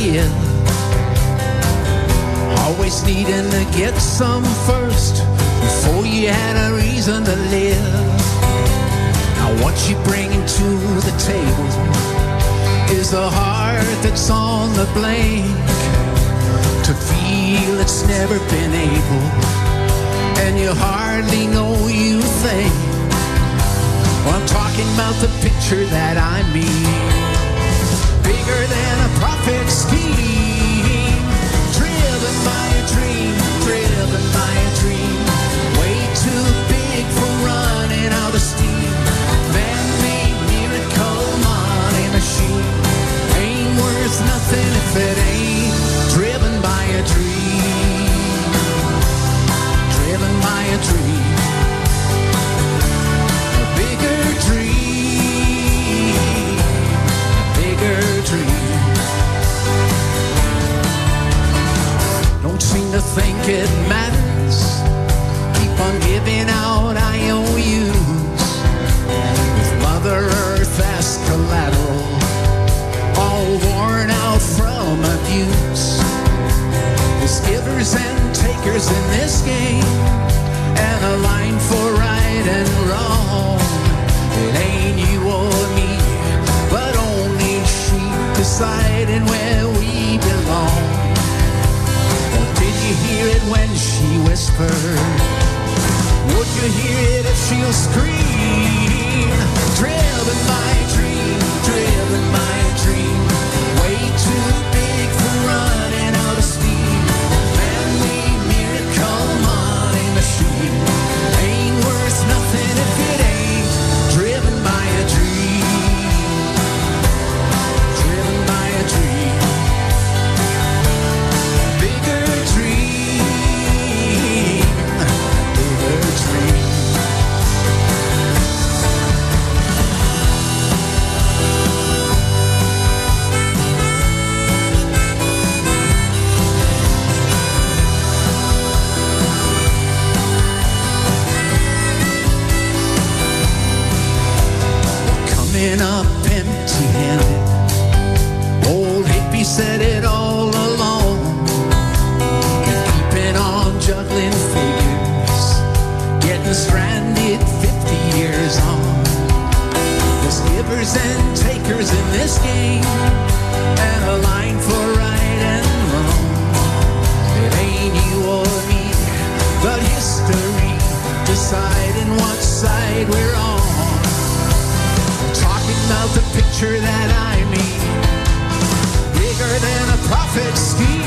give. Always needing to get some first before you had a reason to live. Now what you bringing to the table is the heart that's on the blink to feel it's never been able, and you hardly know you think. Well, I'm talking about the picture that I mean, than a profit scheme, think it matters. Keep on giving out IOUs with Mother Earth as collateral, all worn out from abuse. There's givers and takers in this game, and a whispered? Would you hear it if she'll scream? Driven by a Coming up empty handed. Old hippie said it all along. And keeping on juggling figures. Getting stranded 50 years on. There's givers and takers in this game. And a line for right and wrong. It ain't you or me, but history deciding what side we're on. Picture that I mean, bigger than a profit scheme.